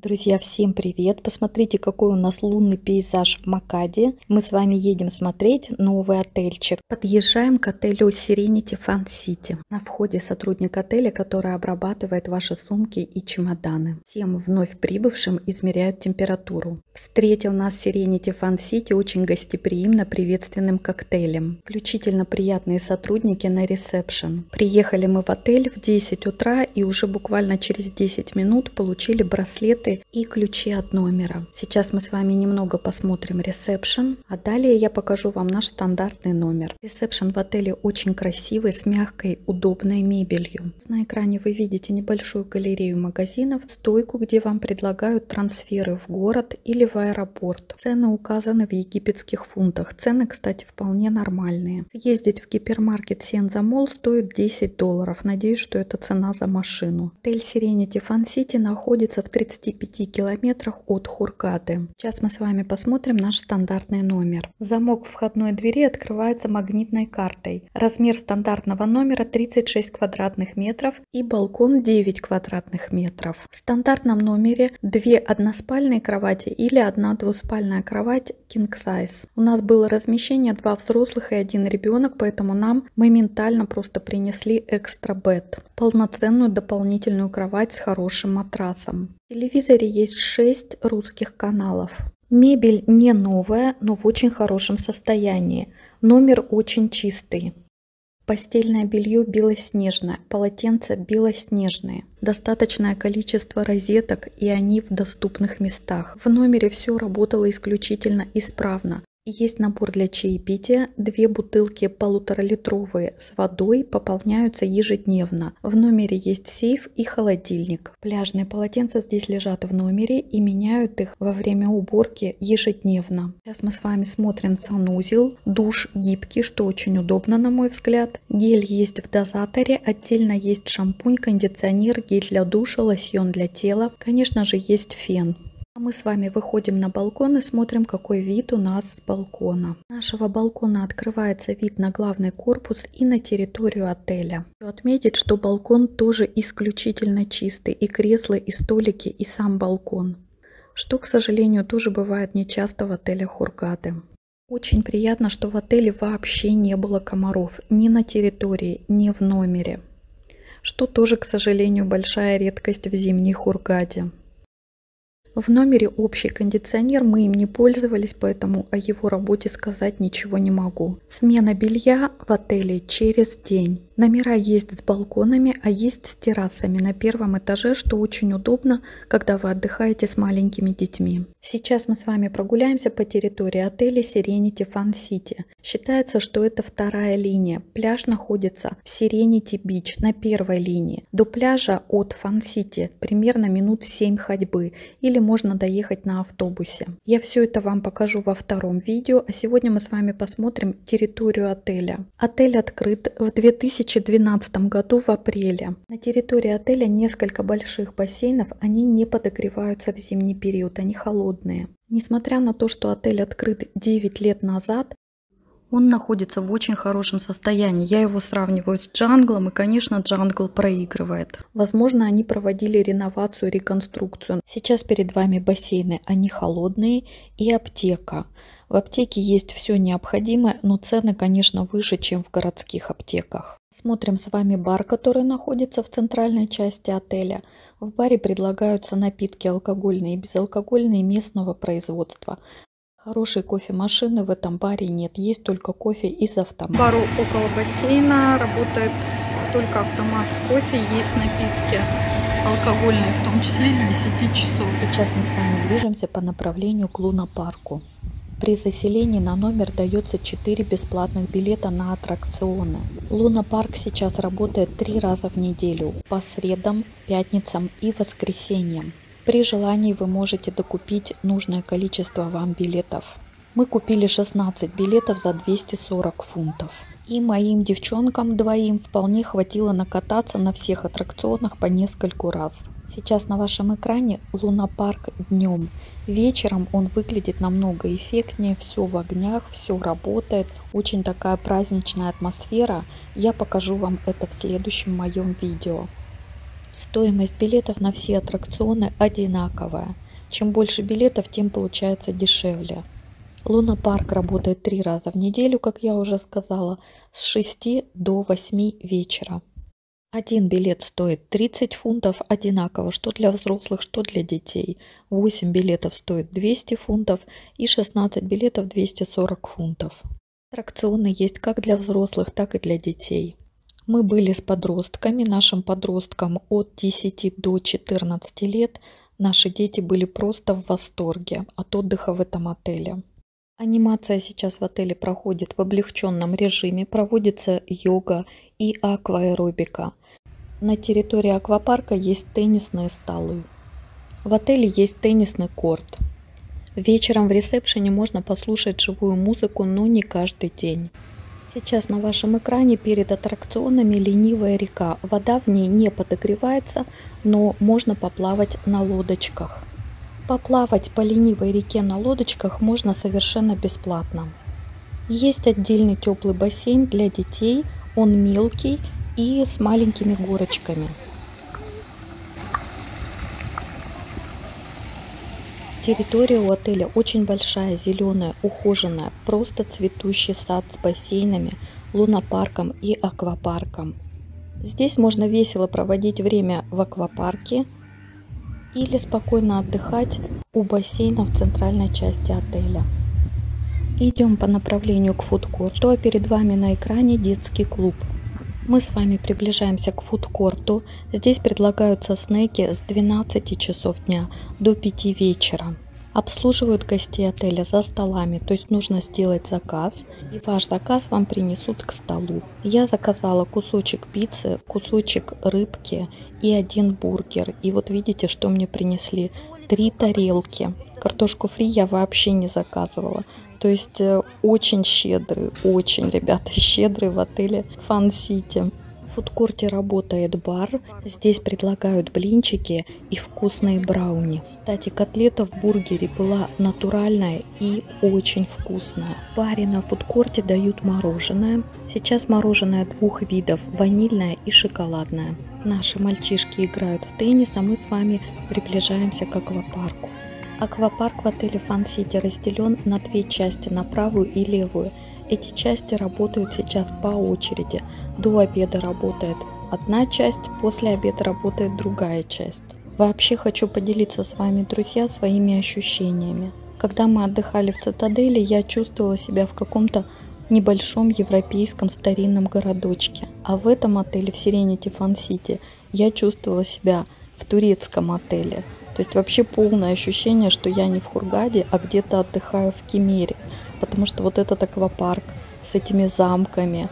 Друзья, всем привет! Посмотрите, какой у нас лунный пейзаж в Макаде. Мы с вами едем смотреть новый отельчик. Подъезжаем к отелю Serenity Fun City. На входе сотрудник отеля, который обрабатывает ваши сумки и чемоданы. Всем вновь прибывшим измеряют температуру. Встретил нас Serenity Fun City очень гостеприимно приветственным коктейлем. Включительно приятные сотрудники на ресепшн. Приехали мы в отель в 10 утра и уже буквально через 10 минут получили браслеты документы и ключи от номера. Сейчас мы с вами немного посмотрим ресепшн, а далее я покажу вам наш стандартный номер. Ресепшн в отеле очень красивый, с мягкой, удобной мебелью. На экране вы видите небольшую галерею магазинов, стойку, где вам предлагают трансферы в город или в аэропорт. Цены указаны в египетских фунтах. Цены, кстати, вполне нормальные. Ездить в гипермаркет Сенза Молл стоит 10 долларов. Надеюсь, что это цена за машину. Отель Serenity Fun City находится в 35 5 километрах от Хургады. Сейчас мы с вами посмотрим наш стандартный номер. Замок входной двери открывается магнитной картой. Размер стандартного номера 36 квадратных метров и балкон 9 квадратных метров. В стандартном номере две односпальные кровати или одна двуспальная кровать king size. У нас было размещение два взрослых и один ребенок, поэтому нам моментально просто принесли экстра бед. Полноценную дополнительную кровать с хорошим матрасом. Телевизоре есть 6 русских каналов. Мебель не новая, но в очень хорошем состоянии. Номер очень чистый. Постельное белье белоснежное, полотенца белоснежные. Достаточное количество розеток и они в доступных местах. В номере все работало исключительно исправно. Есть набор для чаепития. Две бутылки полуторалитровые с водой пополняются ежедневно. В номере есть сейф и холодильник. Пляжные полотенца здесь лежат в номере и меняют их во время уборки ежедневно. Сейчас мы с вами смотрим санузел. Душ гибкий, что очень удобно на мой взгляд. Гель есть в дозаторе. Отдельно есть шампунь, кондиционер, гель для душа, лосьон для тела. Конечно же есть фен. А мы с вами выходим на балкон и смотрим, какой вид у нас с балкона. С нашего балкона открывается вид на главный корпус и на территорию отеля. Отметить, что балкон тоже исключительно чистый. И кресла, и столики, и сам балкон. Что, к сожалению, тоже бывает нечасто в отелях Хургады. Очень приятно, что в отеле вообще не было комаров ни на территории, ни в номере. Что тоже, к сожалению, большая редкость в зимней Хургаде. В номере общий кондиционер, мы им не пользовались, поэтому о его работе сказать ничего не могу. Смена белья в отеле через день. Номера есть с балконами, а есть с террасами на первом этаже, что очень удобно, когда вы отдыхаете с маленькими детьми. Сейчас мы с вами прогуляемся по территории отеля Serenity Fun City. Считается, что это вторая линия. Пляж находится в Serenity Beach на первой линии. До пляжа от Fun City примерно минут 7 ходьбы или можно доехать на автобусе. Я все это вам покажу во втором видео, а сегодня мы с вами посмотрим территорию отеля. Отель открыт в 2000 2012 году в апреле. На территории отеля несколько больших бассейнов, они не подогреваются в зимний период, они холодные. Несмотря на то, что отель открыт 9 лет назад, он находится в очень хорошем состоянии. Я его сравниваю с джанглом, и, конечно, джангл проигрывает. Возможно, они проводили реновацию, реконструкцию. Сейчас перед вами бассейны, они холодные, и аптека. В аптеке есть все необходимое, но цены, конечно, выше, чем в городских аптеках. Смотрим с вами бар, который находится в центральной части отеля. В баре предлагаются напитки алкогольные и безалкогольные местного производства. Хорошей кофемашины в этом баре нет, есть только кофе из автомата. Бару около бассейна работает только автомат с кофе, есть напитки алкогольные, в том числе с 10 часов. Сейчас мы с вами движемся по направлению к Луна-парку. При заселении на номер дается 4 бесплатных билета на аттракционы. Луна Парк сейчас работает три раза в неделю по средам, пятницам и воскресеньям. При желании вы можете докупить нужное количество вам билетов. Мы купили 16 билетов за 240 фунтов. И моим девчонкам двоим вполне хватило накататься на всех аттракционах по нескольку раз. Сейчас на вашем экране лунопарк днем. Вечером он выглядит намного эффектнее, все в огнях, все работает. Очень такая праздничная атмосфера. Я покажу вам это в следующем моем видео. Стоимость билетов на все аттракционы одинаковая. Чем больше билетов, тем получается дешевле. Луна парк работает три раза в неделю, как я уже сказала, с 6 до 8 вечера. Один билет стоит 30 фунтов, одинаково, что для взрослых, что для детей. 8 билетов стоит 200 фунтов и 16 билетов 240 фунтов. Аттракционы есть как для взрослых, так и для детей. Мы были с подростками, нашим подросткам от 10 до 14 лет. Наши дети были просто в восторге от отдыха в этом отеле. Анимация сейчас в отеле проходит в облегченном режиме, проводится йога и акваэробика. На территории аквапарка есть теннисные столы. В отеле есть теннисный корт. Вечером в ресепшене можно послушать живую музыку, но не каждый день. Сейчас на вашем экране перед аттракционами ленивая река. Вода в ней не подогревается, но можно поплавать на лодочках. Поплавать по ленивой реке на лодочках можно совершенно бесплатно. Есть отдельный теплый бассейн для детей, он мелкий и с маленькими горочками. Территория у отеля очень большая, зеленая, ухоженная, просто цветущий сад с бассейнами, лунопарком и аквапарком. Здесь можно весело проводить время в аквапарке – или спокойно отдыхать у бассейна в центральной части отеля. Идем по направлению к фудкорту, а перед вами на экране детский клуб. Мы с вами приближаемся к фудкорту. Здесь предлагаются снеки с 12 часов дня до 5 вечера обслуживают гостей отеля за столами, то есть нужно сделать заказ, и ваш заказ вам принесут к столу. Я заказала кусочек пиццы, кусочек рыбки и один бургер. И вот видите, что мне принесли. Три тарелки. Картошку фри я вообще не заказывала. То есть э, очень щедрый, очень, ребята, щедрый в отеле Фан Сити фудкорте работает бар. Здесь предлагают блинчики и вкусные брауни. Кстати, котлета в бургере была натуральная и очень вкусная. В баре на фудкорте дают мороженое. Сейчас мороженое двух видов, ванильное и шоколадное. Наши мальчишки играют в теннис, а мы с вами приближаемся к аквапарку. Аквапарк в отеле Фан Сити разделен на две части, на правую и левую. Эти части работают сейчас по очереди. До обеда работает одна часть, после обеда работает другая часть. Вообще хочу поделиться с вами, друзья, своими ощущениями. Когда мы отдыхали в цитадели, я чувствовала себя в каком-то небольшом европейском старинном городочке. А в этом отеле, в Сиренити Фан Сити, я чувствовала себя в турецком отеле. То есть вообще полное ощущение, что я не в Хургаде, а где-то отдыхаю в Кемере потому что вот этот аквапарк с этими замками,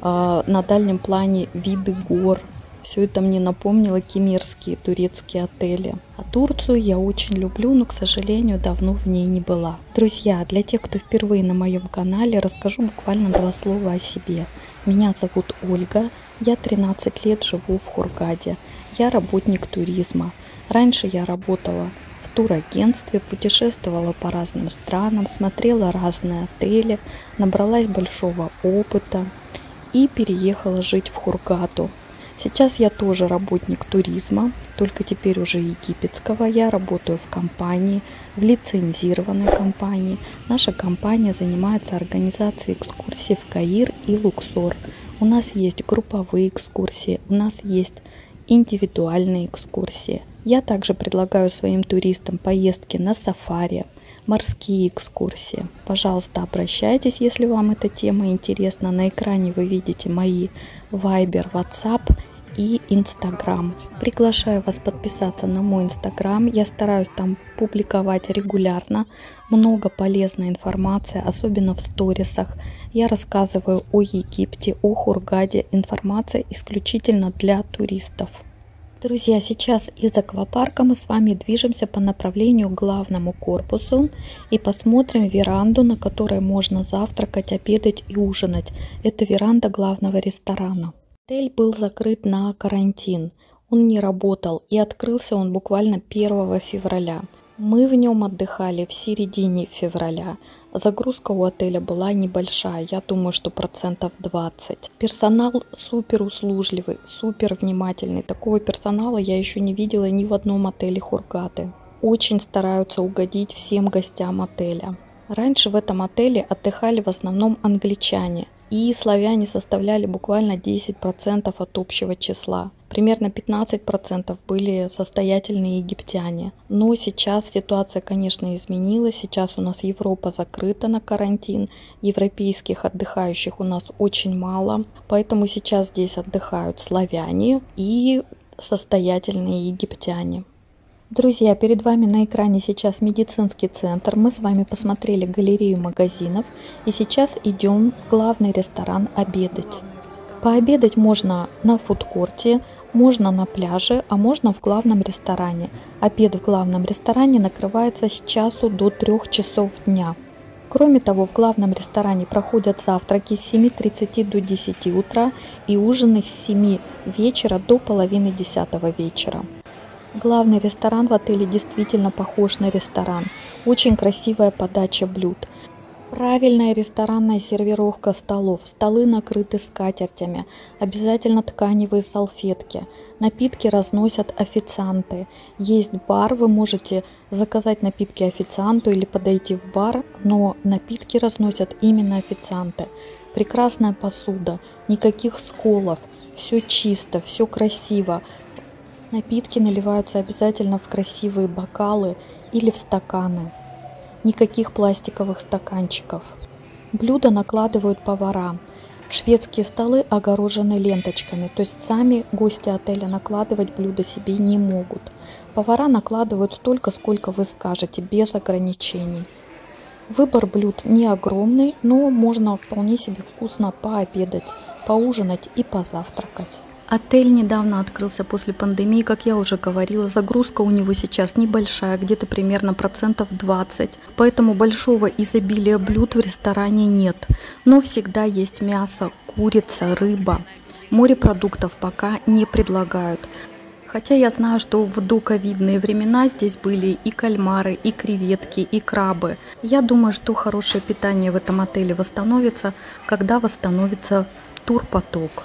а, на дальнем плане виды гор, все это мне напомнило кемерские турецкие отели. А Турцию я очень люблю, но, к сожалению, давно в ней не была. Друзья, для тех, кто впервые на моем канале, расскажу буквально два слова о себе. Меня зовут Ольга, я 13 лет живу в Хургаде. Я работник туризма. Раньше я работала турагентстве, путешествовала по разным странам, смотрела разные отели, набралась большого опыта и переехала жить в Хургату. Сейчас я тоже работник туризма, только теперь уже египетского. Я работаю в компании, в лицензированной компании. Наша компания занимается организацией экскурсий в Каир и Луксор. У нас есть групповые экскурсии, у нас есть индивидуальные экскурсии. Я также предлагаю своим туристам поездки на сафари, морские экскурсии. Пожалуйста, обращайтесь, если вам эта тема интересна. На экране вы видите мои Viber, WhatsApp и Instagram. Приглашаю вас подписаться на мой Instagram. Я стараюсь там публиковать регулярно много полезной информации, особенно в сторисах. Я рассказываю о Египте, о Хургаде. Информация исключительно для туристов. Друзья, сейчас из аквапарка мы с вами движемся по направлению к главному корпусу и посмотрим веранду, на которой можно завтракать, обедать и ужинать. Это веранда главного ресторана. Отель был закрыт на карантин. Он не работал и открылся он буквально 1 февраля. Мы в нем отдыхали в середине февраля. Загрузка у отеля была небольшая, я думаю, что процентов 20. Персонал супер услужливый, супер внимательный. Такого персонала я еще не видела ни в одном отеле Хургады. Очень стараются угодить всем гостям отеля. Раньше в этом отеле отдыхали в основном англичане, и славяне составляли буквально 10% от общего числа. Примерно 15% были состоятельные египтяне. Но сейчас ситуация, конечно, изменилась. Сейчас у нас Европа закрыта на карантин. Европейских отдыхающих у нас очень мало. Поэтому сейчас здесь отдыхают славяне и состоятельные египтяне. Друзья, перед вами на экране сейчас медицинский центр. Мы с вами посмотрели галерею магазинов и сейчас идем в главный ресторан обедать. Пообедать можно на фудкорте, можно на пляже, а можно в главном ресторане. Обед в главном ресторане накрывается с часу до 3 часов дня. Кроме того, в главном ресторане проходят завтраки с 7.30 до 10 утра и ужины с 7 вечера до половины 10 вечера. Главный ресторан в отеле действительно похож на ресторан. Очень красивая подача блюд. Правильная ресторанная сервировка столов. Столы накрыты скатертями. Обязательно тканевые салфетки. Напитки разносят официанты. Есть бар, вы можете заказать напитки официанту или подойти в бар, но напитки разносят именно официанты. Прекрасная посуда, никаких сколов, все чисто, все красиво. Напитки наливаются обязательно в красивые бокалы или в стаканы. Никаких пластиковых стаканчиков. Блюда накладывают повара. Шведские столы огорожены ленточками, то есть сами гости отеля накладывать блюда себе не могут. Повара накладывают столько, сколько вы скажете, без ограничений. Выбор блюд не огромный, но можно вполне себе вкусно пообедать, поужинать и позавтракать. Отель недавно открылся после пандемии, как я уже говорила, загрузка у него сейчас небольшая, где-то примерно процентов 20, поэтому большого изобилия блюд в ресторане нет, но всегда есть мясо, курица, рыба. Морепродуктов пока не предлагают. Хотя я знаю, что в доковидные времена здесь были и кальмары, и креветки, и крабы. Я думаю, что хорошее питание в этом отеле восстановится, когда восстановится турпоток.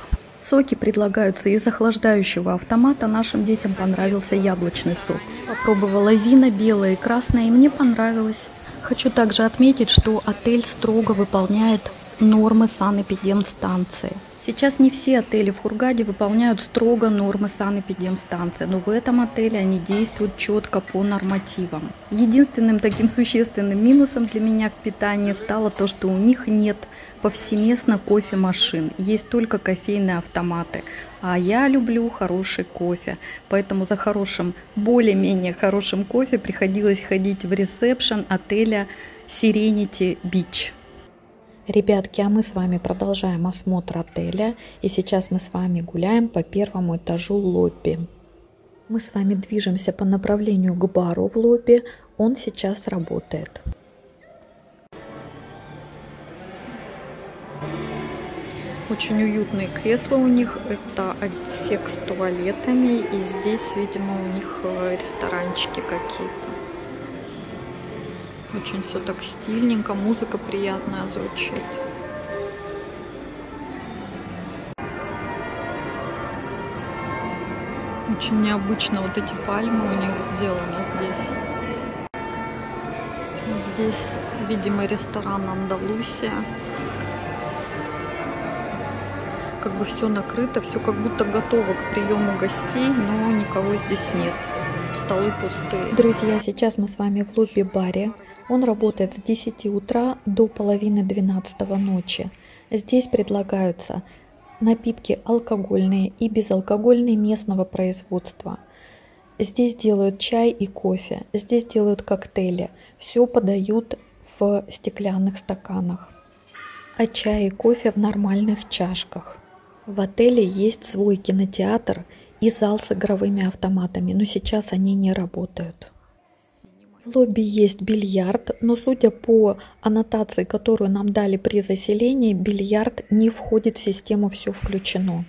Соки предлагаются из охлаждающего автомата. Нашим детям понравился яблочный сок. Попробовала вина белое и красное, и мне понравилось. Хочу также отметить, что отель строго выполняет нормы санэпидемстанции. Сейчас не все отели в Хургаде выполняют строго нормы санэпидемстанции, но в этом отеле они действуют четко по нормативам. Единственным таким существенным минусом для меня в питании стало то, что у них нет повсеместно кофемашин, есть только кофейные автоматы. А я люблю хороший кофе, поэтому за хорошим, более-менее хорошим кофе приходилось ходить в ресепшн отеля Serenity Beach. Ребятки, а мы с вами продолжаем осмотр отеля. И сейчас мы с вами гуляем по первому этажу лобби. Мы с вами движемся по направлению к бару в лобби. Он сейчас работает. Очень уютные кресла у них. Это отсек с туалетами. И здесь, видимо, у них э, ресторанчики какие-то. Очень все так стильненько, музыка приятная звучит. Очень необычно вот эти пальмы у них сделаны здесь. Здесь, видимо, ресторан Андалусия. Как бы все накрыто, все как будто готово к приему гостей, но никого здесь нет столы пустые. Друзья, сейчас мы с вами в лобби-баре. Он работает с 10 утра до половины 12 ночи. Здесь предлагаются напитки алкогольные и безалкогольные местного производства. Здесь делают чай и кофе, здесь делают коктейли. Все подают в стеклянных стаканах. А чай и кофе в нормальных чашках. В отеле есть свой кинотеатр и зал с игровыми автоматами, но сейчас они не работают. В лобби есть бильярд, но судя по аннотации, которую нам дали при заселении, бильярд не входит в систему «Все включено».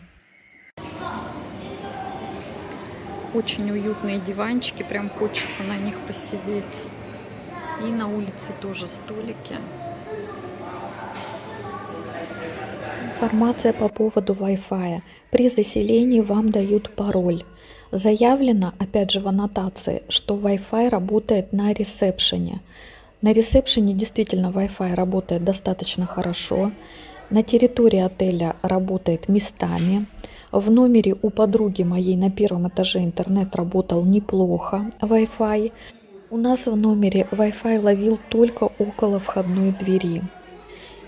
очень уютные диванчики, прям хочется на них посидеть. И на улице тоже столики. Информация по поводу Wi-Fi. При заселении вам дают пароль. Заявлено, опять же в аннотации, что Wi-Fi работает на ресепшене. На ресепшене действительно Wi-Fi работает достаточно хорошо. На территории отеля работает местами. В номере у подруги моей на первом этаже интернет работал неплохо, Wi-Fi. У нас в номере Wi-Fi ловил только около входной двери.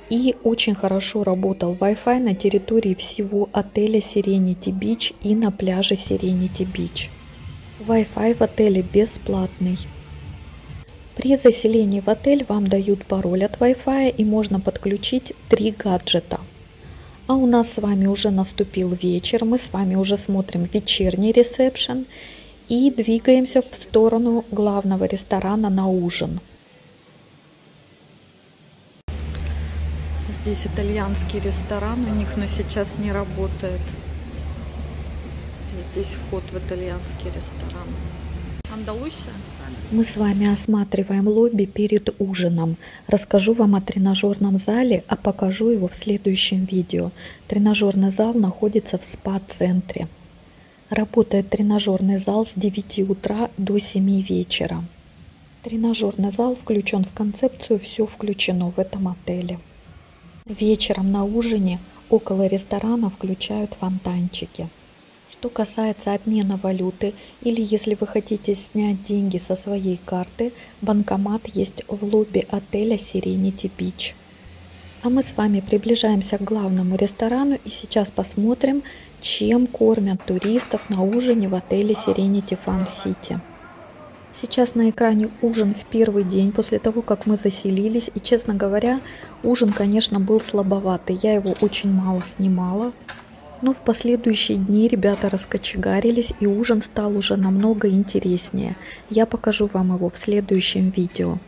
И очень хорошо работал Wi-Fi на территории всего отеля Serenity Beach и на пляже Serenity Beach. Wi-Fi в отеле бесплатный. При заселении в отель вам дают пароль от Wi-Fi и можно подключить три гаджета. А у нас с вами уже наступил вечер, мы с вами уже смотрим вечерний ресепшн и двигаемся в сторону главного ресторана на ужин. Здесь итальянский ресторан у них, но сейчас не работает. Здесь вход в итальянский ресторан. Андалусия? Мы с вами осматриваем лобби перед ужином. Расскажу вам о тренажерном зале, а покажу его в следующем видео. Тренажерный зал находится в спа-центре. Работает тренажерный зал с 9 утра до 7 вечера. Тренажерный зал включен в концепцию «Все включено» в этом отеле. Вечером на ужине около ресторана включают фонтанчики. Что касается обмена валюты или если вы хотите снять деньги со своей карты, банкомат есть в лобби отеля Serenity Beach. А мы с вами приближаемся к главному ресторану и сейчас посмотрим, чем кормят туристов на ужине в отеле Serenity Fun City. Сейчас на экране ужин в первый день после того, как мы заселились. И, честно говоря, ужин, конечно, был слабоватый. Я его очень мало снимала. Но в последующие дни ребята раскочегарились и ужин стал уже намного интереснее. Я покажу вам его в следующем видео.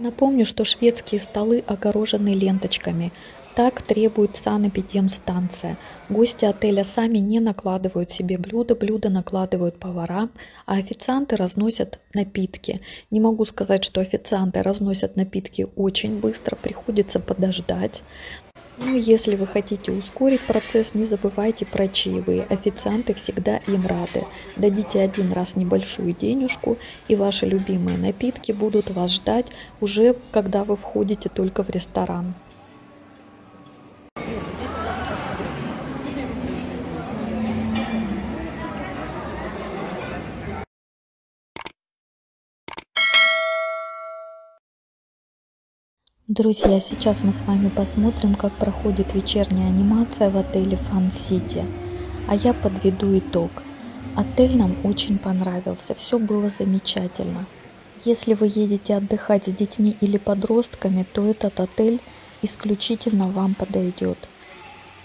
Напомню, что шведские столы огорожены ленточками. Так требует санэпидемстанция. Гости отеля сами не накладывают себе блюда, блюда накладывают повара, а официанты разносят напитки. Не могу сказать, что официанты разносят напитки очень быстро, приходится подождать. Ну, если вы хотите ускорить процесс, не забывайте про чаевые. Официанты всегда им рады. Дадите один раз небольшую денежку, и ваши любимые напитки будут вас ждать уже, когда вы входите только в ресторан. Друзья, сейчас мы с вами посмотрим, как проходит вечерняя анимация в отеле Fun City. А я подведу итог. Отель нам очень понравился, все было замечательно. Если вы едете отдыхать с детьми или подростками, то этот отель исключительно вам подойдет.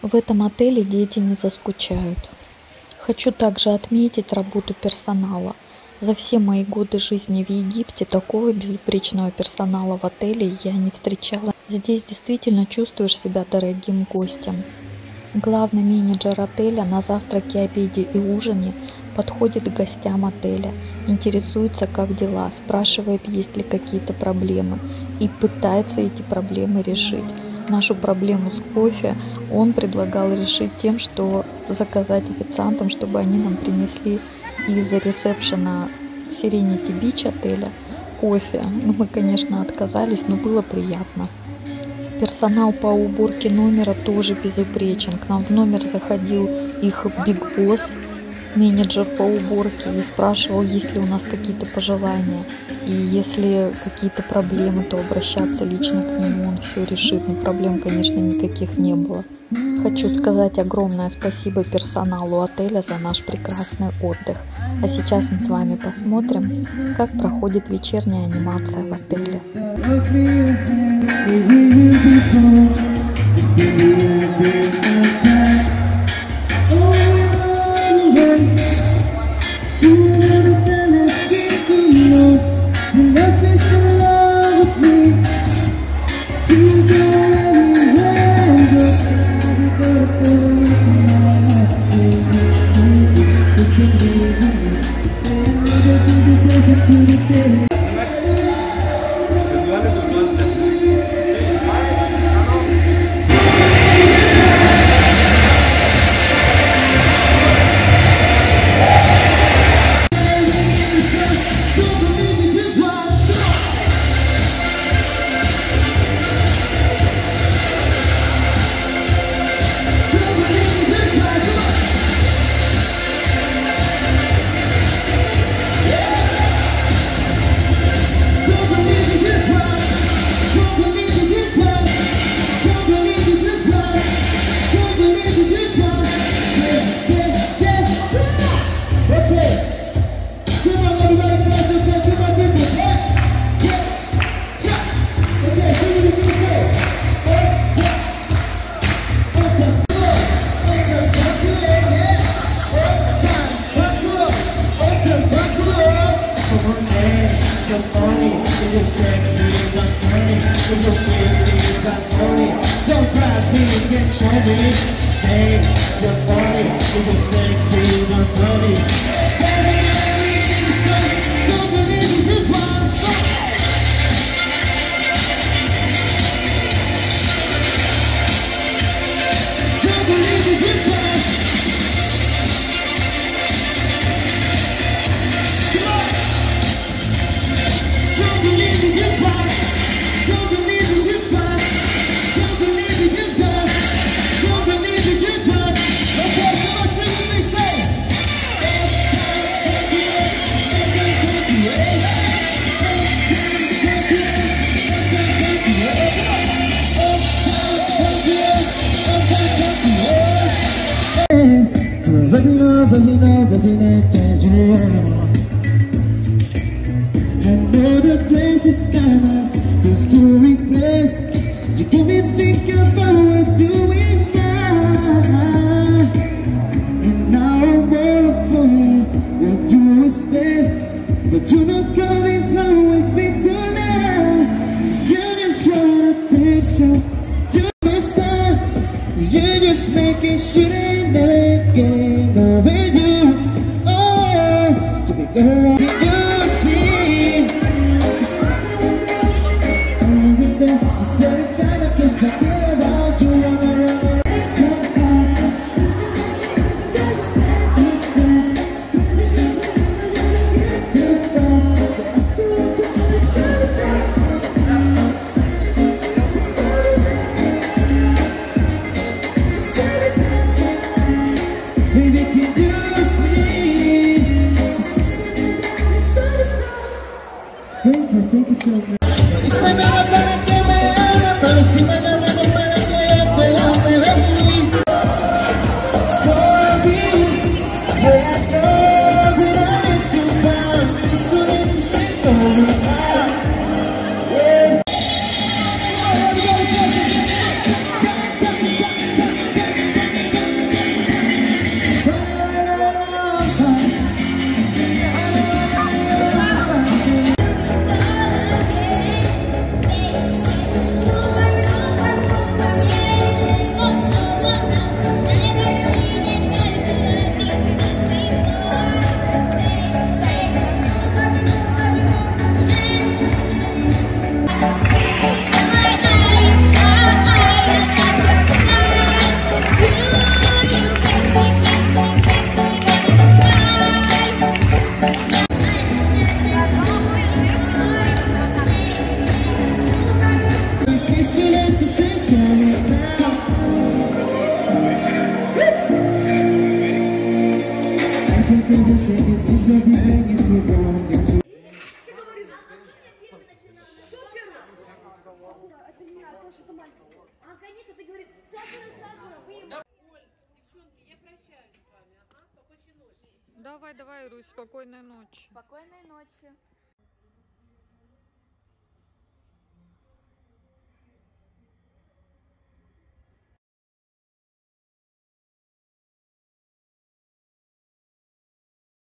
В этом отеле дети не заскучают. Хочу также отметить работу персонала – за все мои годы жизни в Египте такого безупречного персонала в отеле я не встречала. Здесь действительно чувствуешь себя дорогим гостем. Главный менеджер отеля на завтраке, обеде и ужине подходит к гостям отеля, интересуется, как дела, спрашивает, есть ли какие-то проблемы и пытается эти проблемы решить. Нашу проблему с кофе он предлагал решить тем, что заказать официантам, чтобы они нам принесли из ресепшена Serenity Beach отеля кофе. Ну, мы, конечно, отказались, но было приятно. Персонал по уборке номера тоже безупречен. К нам в номер заходил их Биг Босс, менеджер по уборке, и спрашивал, есть ли у нас какие-то пожелания. И если какие-то проблемы, то обращаться лично к нему, он все решит. Но проблем, конечно, никаких не было. Хочу сказать огромное спасибо персоналу отеля за наш прекрасный отдых. А сейчас мы с вами посмотрим, как проходит вечерняя анимация в отеле. Thank you. Chinese Hey, you're funny. You're sexy, you're funny. Sexy спокойной ночи. Спокойной ночи.